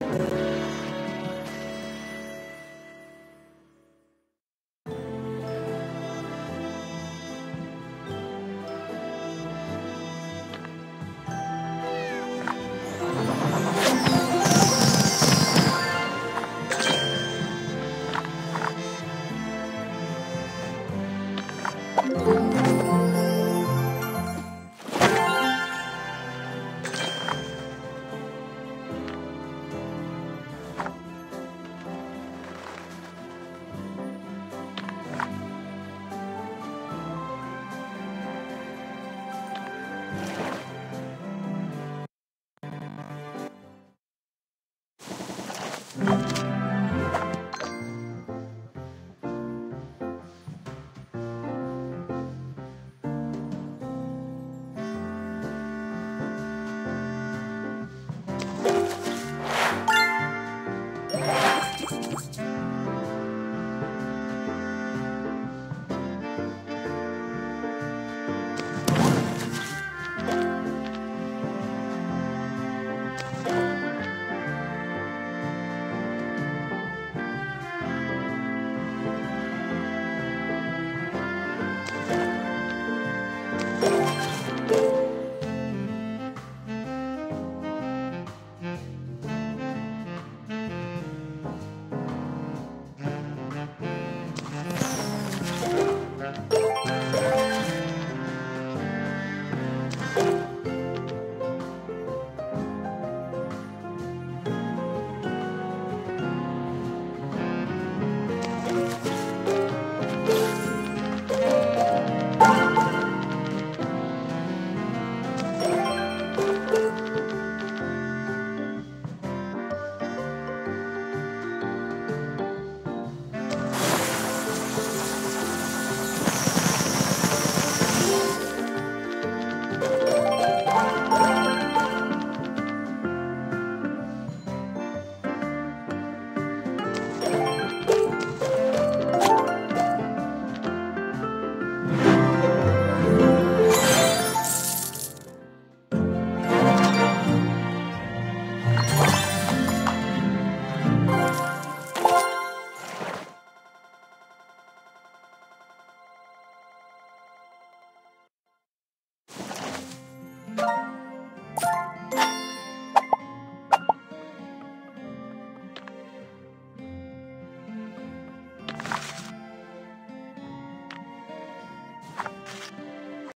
you